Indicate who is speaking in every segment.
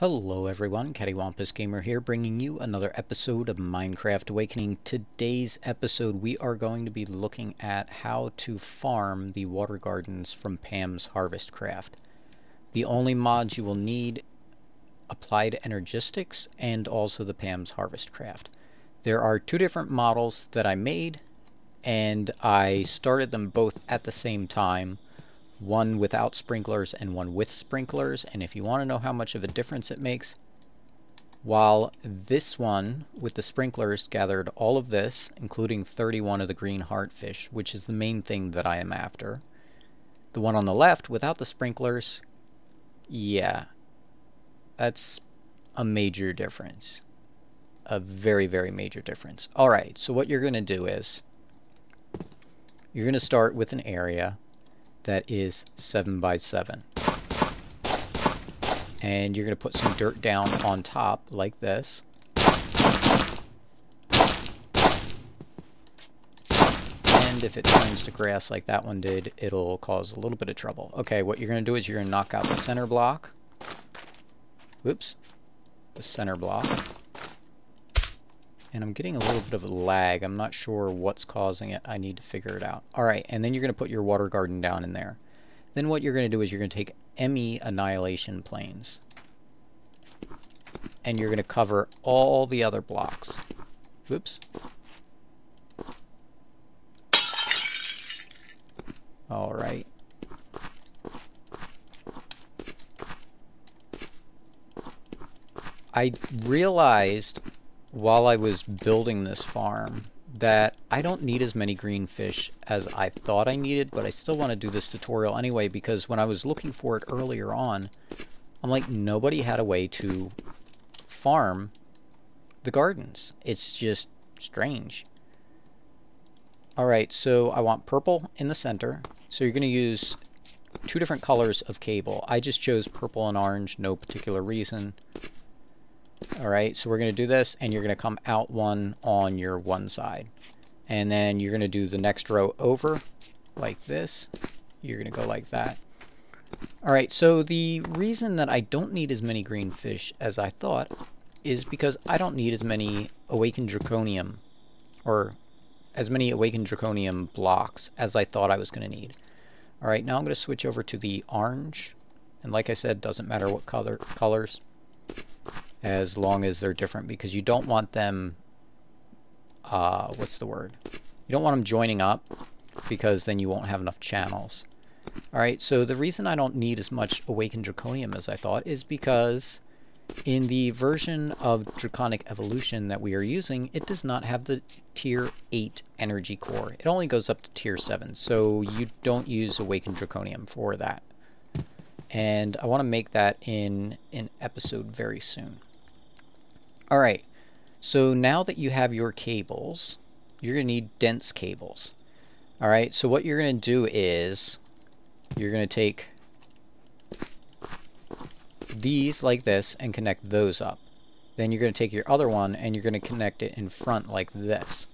Speaker 1: Hello everyone, Caddywhumpus Gamer here, bringing you another episode of Minecraft Awakening. Today's episode we are going to be looking at how to farm the water gardens from Pam's Harvest Craft. The only mods you will need Applied Energistics and also the Pam's Harvest Craft. There are two different models that I made and I started them both at the same time one without sprinklers and one with sprinklers. And if you want to know how much of a difference it makes while this one with the sprinklers gathered all of this including 31 of the green heartfish which is the main thing that I am after the one on the left without the sprinklers yeah that's a major difference. A very very major difference. Alright so what you're gonna do is you're gonna start with an area that is 7 by 7 and you're going to put some dirt down on top like this. And if it turns to grass like that one did it'll cause a little bit of trouble. Okay what you're going to do is you're going to knock out the center block. Oops the center block and I'm getting a little bit of a lag. I'm not sure what's causing it. I need to figure it out. Alright, and then you're going to put your water garden down in there. Then what you're going to do is you're going to take ME Annihilation Planes. And you're going to cover all the other blocks. Oops. Alright. I realized while I was building this farm that I don't need as many green fish as I thought I needed, but I still want to do this tutorial anyway because when I was looking for it earlier on, I'm like, nobody had a way to farm the gardens. It's just strange. Alright, so I want purple in the center. So you're going to use two different colors of cable. I just chose purple and orange, no particular reason. Alright, so we're going to do this, and you're going to come out one on your one side. And then you're going to do the next row over, like this. You're going to go like that. Alright, so the reason that I don't need as many green fish as I thought is because I don't need as many Awakened Draconium, or as many Awakened Draconium blocks as I thought I was going to need. Alright, now I'm going to switch over to the orange. And like I said, doesn't matter what color colors as long as they're different because you don't want them uh, what's the word? You don't want them joining up because then you won't have enough channels. Alright so the reason I don't need as much awakened draconium as I thought is because in the version of draconic evolution that we are using it does not have the tier 8 energy core. It only goes up to tier 7 so you don't use awakened draconium for that. And I want to make that in an episode very soon all right, so now that you have your cables, you're to need dense cables. All right, so what you're going to do is you're going to take these like this and connect those up. Then you're going to take your other one and you're going to connect it in front like this.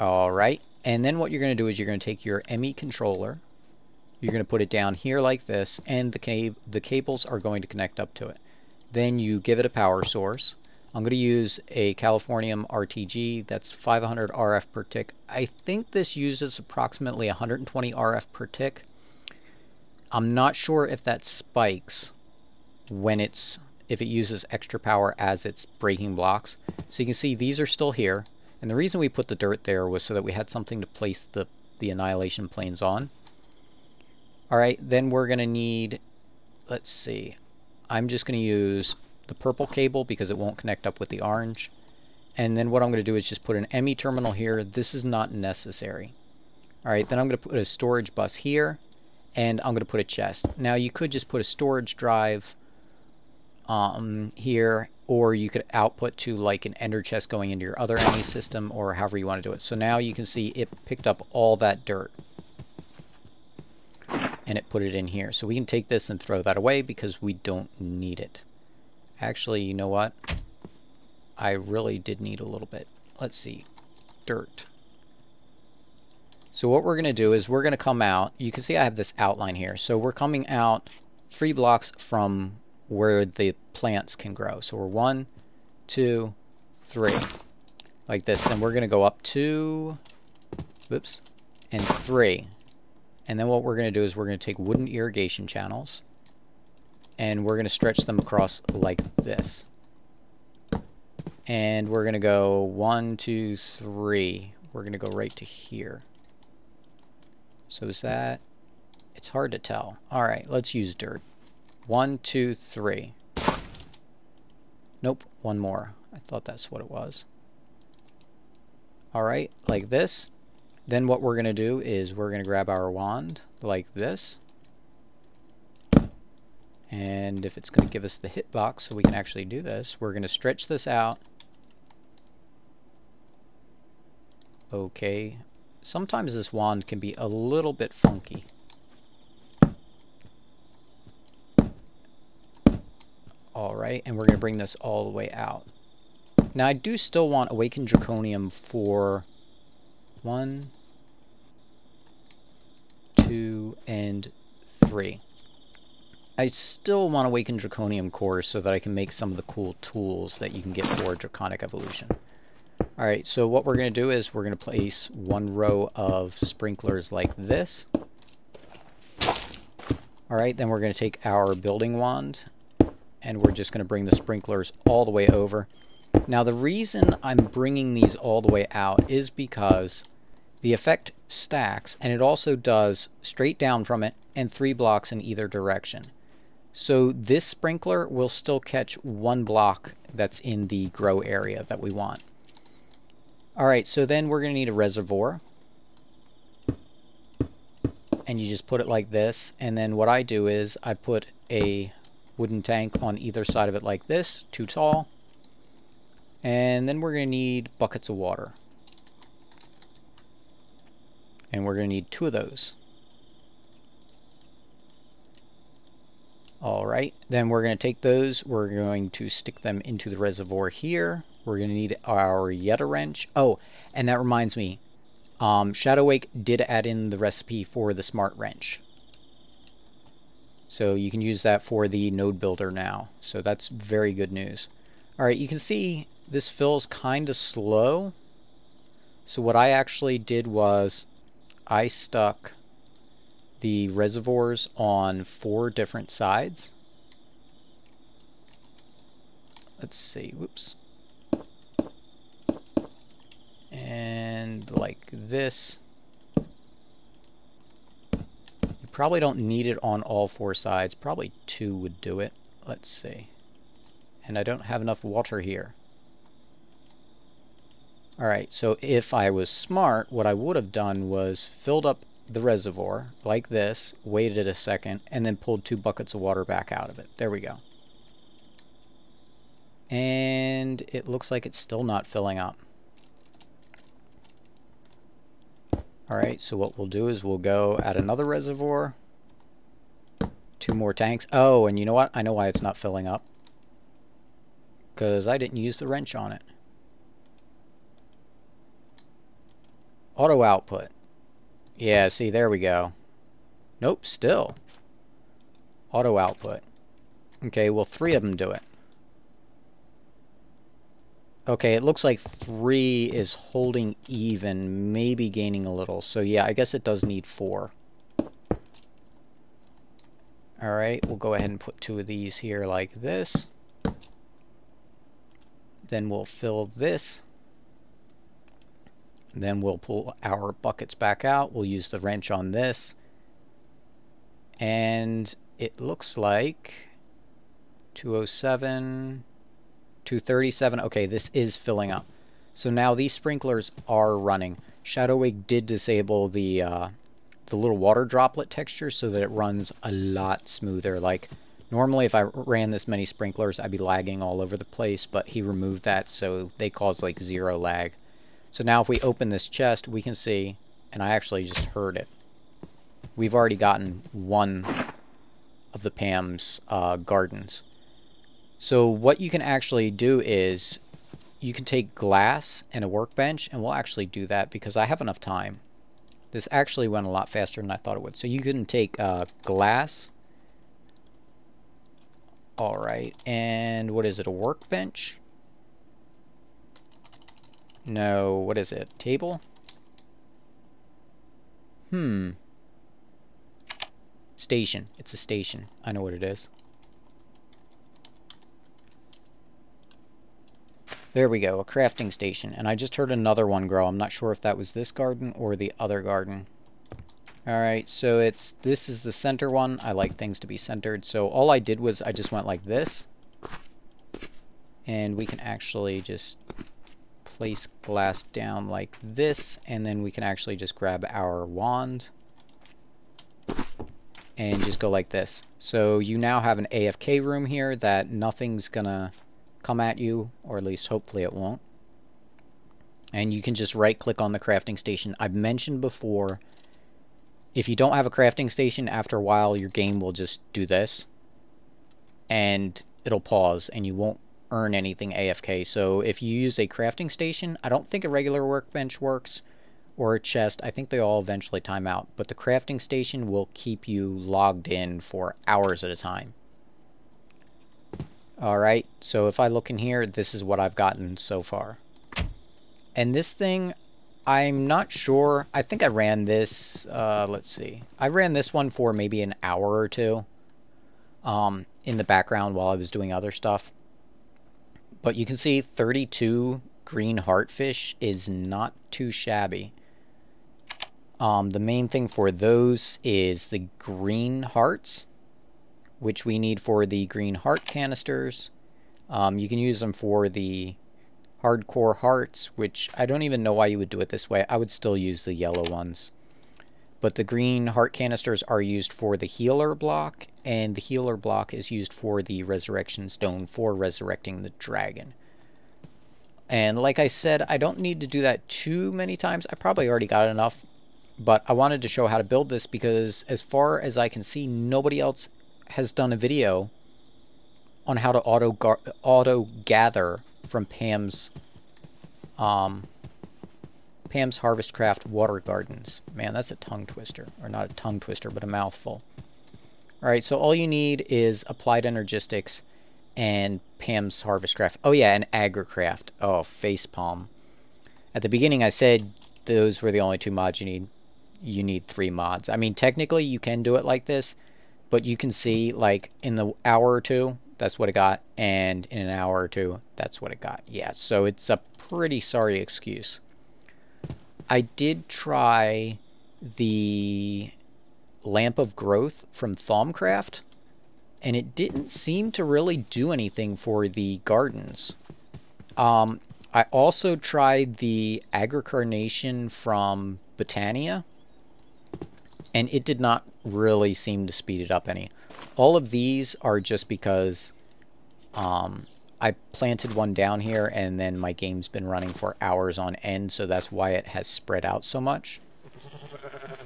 Speaker 1: Alright, and then what you're going to do is you're going to take your ME controller, you're going to put it down here like this, and the, cab the cables are going to connect up to it. Then you give it a power source. I'm going to use a Californium RTG that's 500 RF per tick. I think this uses approximately 120 RF per tick. I'm not sure if that spikes when it's if it uses extra power as it's breaking blocks. So you can see these are still here. And the reason we put the dirt there was so that we had something to place the, the annihilation planes on. Alright, then we're going to need, let's see, I'm just going to use the purple cable because it won't connect up with the orange. And then what I'm going to do is just put an ME terminal here. This is not necessary. Alright, then I'm going to put a storage bus here, and I'm going to put a chest. Now you could just put a storage drive um, here, or you could output to like an ender chest going into your other ME system, or however you want to do it. So now you can see it picked up all that dirt and it put it in here. So we can take this and throw that away because we don't need it. Actually, you know what? I really did need a little bit. Let's see. Dirt. So what we're going to do is we're going to come out. You can see I have this outline here. So we're coming out three blocks from where the plants can grow. So we're one, two, three, like this. Then we're going to go up two, whoops, and three. And then what we're going to do is we're going to take wooden irrigation channels and we're going to stretch them across like this. And we're going to go one, two, three. We're going to go right to here. So is that... It's hard to tell. Alright, let's use dirt. One, two, three. Nope, one more. I thought that's what it was. Alright, like this. Then what we're going to do is we're going to grab our wand like this. And if it's going to give us the hitbox so we can actually do this, we're going to stretch this out. Okay. Sometimes this wand can be a little bit funky. Alright, and we're going to bring this all the way out. Now I do still want Awakened Draconium for one, two, and three. I still want Awakened Draconium cores so that I can make some of the cool tools that you can get for Draconic Evolution. Alright, so what we're going to do is we're going to place one row of sprinklers like this. Alright, then we're going to take our building wand and we're just going to bring the sprinklers all the way over. Now the reason I'm bringing these all the way out is because the effect stacks and it also does straight down from it and three blocks in either direction. So this sprinkler will still catch one block that's in the grow area that we want. Alright, so then we're going to need a reservoir. And you just put it like this. And then what I do is I put a wooden tank on either side of it like this, too tall. And then we're going to need buckets of water. And we're going to need two of those. Alright, then we're going to take those, we're going to stick them into the reservoir here. We're going to need our Yeta wrench. Oh, and that reminds me, um, Shadowwake did add in the recipe for the smart wrench. So you can use that for the node builder now. So that's very good news. Alright, you can see this fills kind of slow. So what I actually did was I stuck the reservoirs on four different sides. Let's see, whoops. And like this. You probably don't need it on all four sides. Probably two would do it. Let's see. And I don't have enough water here. Alright, so if I was smart, what I would have done was filled up the reservoir like this, waited a second, and then pulled two buckets of water back out of it. There we go. And it looks like it's still not filling up. Alright, so what we'll do is we'll go at another reservoir. Two more tanks. Oh, and you know what? I know why it's not filling up. Because I didn't use the wrench on it. Auto output. Yeah, see, there we go. Nope, still. Auto output. Okay, well, three of them do it. Okay, it looks like three is holding even, maybe gaining a little. So yeah, I guess it does need four. Alright, we'll go ahead and put two of these here like this. Then we'll fill this. Then we'll pull our buckets back out. We'll use the wrench on this. And it looks like 207, 237. Okay, this is filling up. So now these sprinklers are running. Shadowwake did disable the uh, the little water droplet texture so that it runs a lot smoother. Like normally if I ran this many sprinklers I'd be lagging all over the place, but he removed that so they cause like zero lag. So now if we open this chest, we can see, and I actually just heard it, we've already gotten one of the Pam's uh, gardens. So what you can actually do is you can take glass and a workbench, and we'll actually do that because I have enough time. This actually went a lot faster than I thought it would. So you can take uh, glass Alright, and what is it, a workbench? No, what is it, table? Hmm. Station. It's a station. I know what it is. There we go, a crafting station. And I just heard another one grow. I'm not sure if that was this garden or the other garden. Alright, so it's this is the center one. I like things to be centered. So all I did was I just went like this. And we can actually just place glass down like this. And then we can actually just grab our wand. And just go like this. So you now have an AFK room here that nothing's gonna come at you, or at least hopefully it won't. And you can just right click on the crafting station. I've mentioned before, if you don't have a crafting station, after a while your game will just do this. And it'll pause and you won't earn anything AFK. So if you use a crafting station, I don't think a regular workbench works or a chest. I think they all eventually time out. But the crafting station will keep you logged in for hours at a time. Alright, so if I look in here, this is what I've gotten so far. And this thing, I'm not sure. I think I ran this, uh, let's see. I ran this one for maybe an hour or two um, in the background while I was doing other stuff. But you can see 32 green heartfish is not too shabby. Um, the main thing for those is the green hearts which we need for the green heart canisters. Um, you can use them for the hardcore hearts, which I don't even know why you would do it this way. I would still use the yellow ones. But the green heart canisters are used for the healer block, and the healer block is used for the resurrection stone for resurrecting the dragon. And like I said, I don't need to do that too many times. I probably already got enough. But I wanted to show how to build this because as far as I can see, nobody else has done a video on how to auto auto gather from Pam's um, Pam's Harvest Craft water gardens. Man, that's a tongue twister, or not a tongue twister, but a mouthful. All right, so all you need is Applied Energistics and Pam's Harvest Craft. Oh yeah, and Agricraft. Oh, facepalm. At the beginning, I said those were the only two mods you need. You need three mods. I mean, technically, you can do it like this, but you can see like in the hour or two that's what it got and in an hour or two that's what it got yeah so it's a pretty sorry excuse I did try the lamp of growth from Thaumcraft and it didn't seem to really do anything for the gardens um, I also tried the agricarnation from Botania and it did not really seem to speed it up any. All of these are just because um, I planted one down here and then my game's been running for hours on end, so that's why it has spread out so much.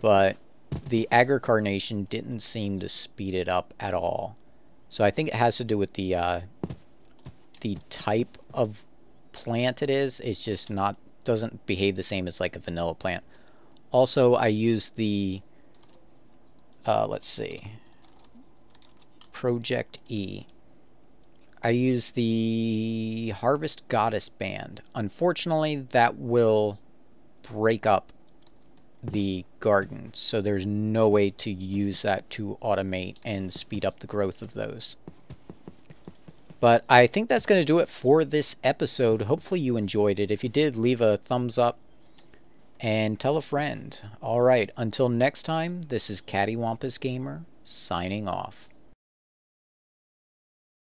Speaker 1: But the agricarnation didn't seem to speed it up at all. So I think it has to do with the uh, the type of plant it is. It's just not doesn't behave the same as like a vanilla plant. Also, I use the uh, let's see, Project E. I use the Harvest Goddess Band. Unfortunately, that will break up the garden, so there's no way to use that to automate and speed up the growth of those. But I think that's going to do it for this episode. Hopefully you enjoyed it. If you did, leave a thumbs up and tell a friend. All right, until next time, this is Caddywhumpus Gamer signing off.